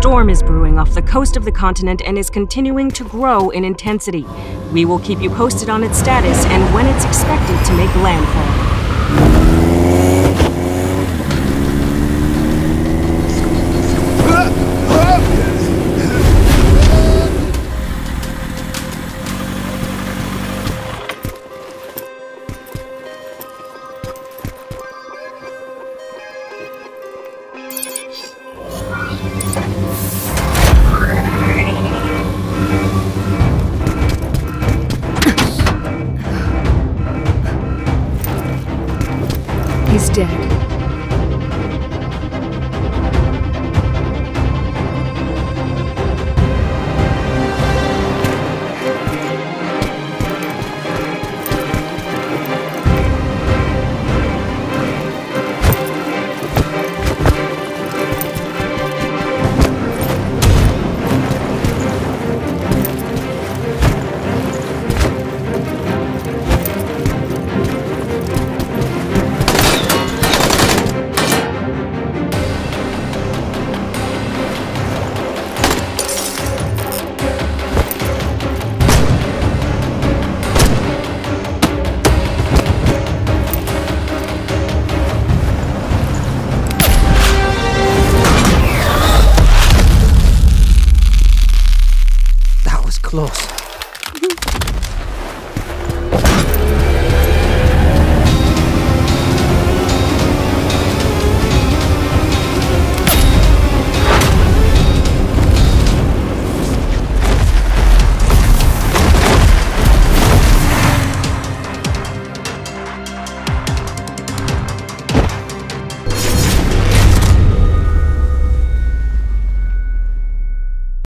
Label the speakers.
Speaker 1: storm is brewing off the coast of the continent and is continuing to grow in intensity. We will keep you posted on its status and when it's expected to make landfall.
Speaker 2: He's dead.
Speaker 3: close.